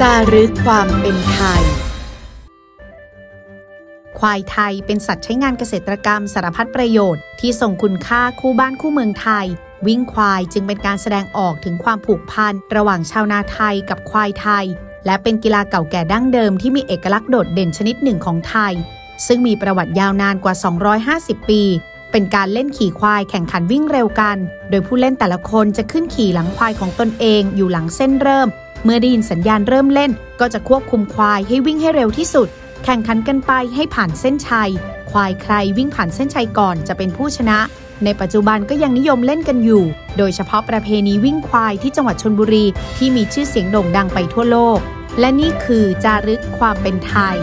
จารึกความเป็นไทย ควายไทยเป็นสัตว์ใช้งานเกษตรกรรมสารพัดประโยชน์ที่ส่งคุณค่าคู่บ้านคู่เมืองไทย วิ่งควายจึงเป็นการแสดงออกถึงความผูกพันระหว่างชาวนาไทยกับควายไทย และเป็นกีฬาเก่าแก่ดั้งเดิมที่มีเอกลักษณ์โดดเด่นชนิดหนึ่งของไทย ซึ่งมีประวัติยาวนานกว่า 250 ปีเป็นการเล่นขี่ควายแข่งขันวิ่งเร็วกัน โดยผู้เล่นแต่ละคนจะขึ้นขี่หลังควายของตนเองอยู่หลังเส้นเริ่ม เมื่อได้ยินสัญญาณเริ่มเล่น ก็จะควบคุมควายให้วิ่งให้เร็วที่สุด แข่งขันกันไปให้ผ่านเส้นชัย ควายใครวิ่งผ่านเส้นชัยก่อนจะเป็นผู้ชนะ ในปัจจุบันก็ยังนิยมเล่นกันอยู่ โดยเฉพาะประเพณีวิ่งควายที่จังหวัดชนบุรีที่มีชื่อเสียงโด่งดังไปทั่วโลก และนี่คือจารึกความเป็นไทย